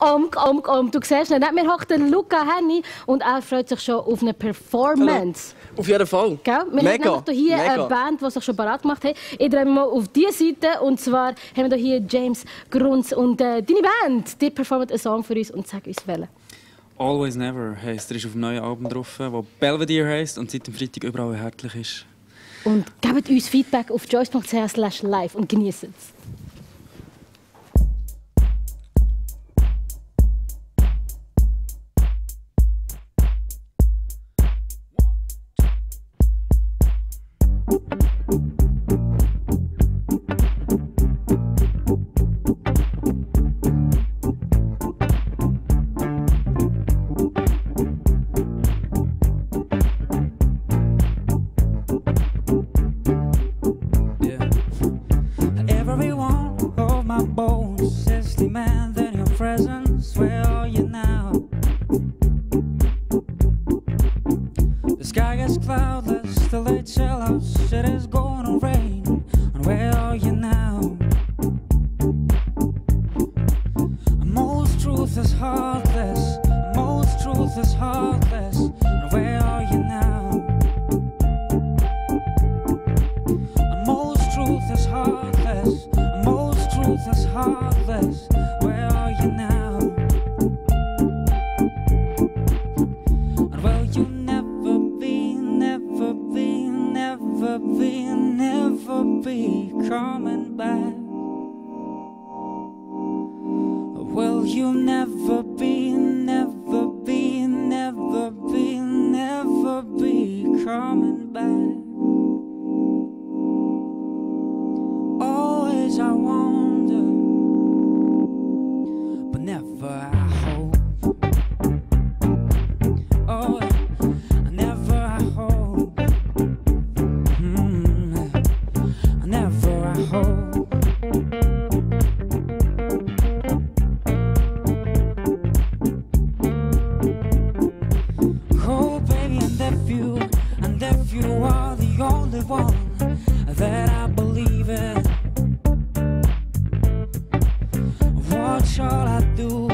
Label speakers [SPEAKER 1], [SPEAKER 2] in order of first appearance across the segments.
[SPEAKER 1] Omg, omg, omg. Du siehst nicht, mir hockt der Luca Henny und er freut sich schon auf eine Performance.
[SPEAKER 2] Auf jeden Fall.
[SPEAKER 1] Gell? Wir
[SPEAKER 2] Mega,
[SPEAKER 1] haben hier
[SPEAKER 2] mega.
[SPEAKER 1] eine Band, die sich schon parat gemacht hat. Ich drehe mich mal auf diese Seite. Und zwar haben wir hier James Grunz und äh, deine Band. Die performt einen Song für uns und sagt uns welchen.
[SPEAKER 3] Always Never heisst, er ist auf dem neuen Album drauf, das Belvedere heisst und seit dem Freitag überall herzlich ist.
[SPEAKER 1] Und gebt uns Feedback auf joyce.ch live und genießt es.
[SPEAKER 4] Cloudless, the late tell us it is gonna coming back? Will you'll never be, never be, never be, never be coming back? Always I wonder, but never I that I believe in, what shall I do?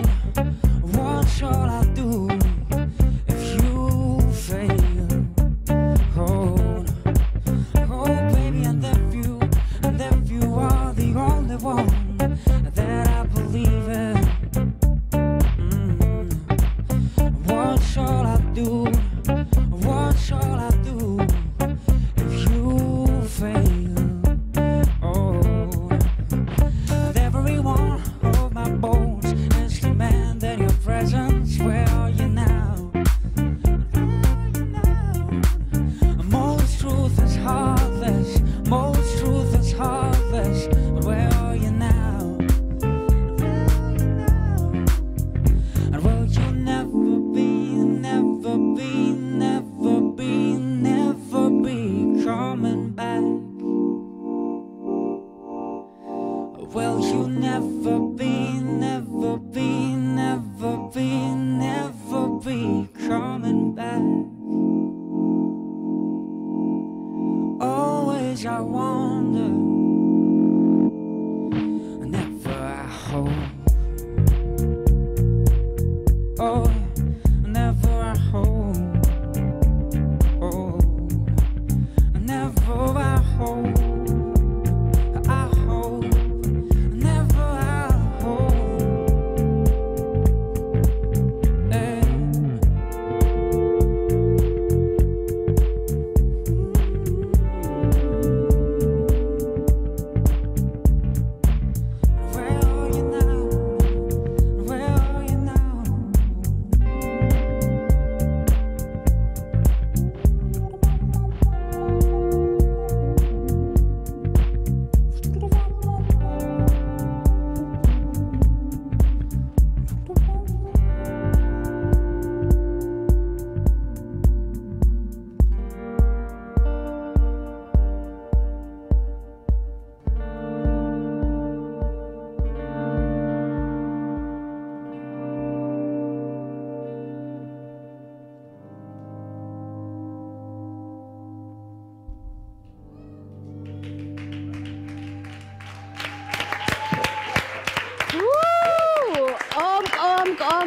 [SPEAKER 4] Will you never be, never be, never be, never be coming back? Always I wonder.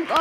[SPEAKER 4] um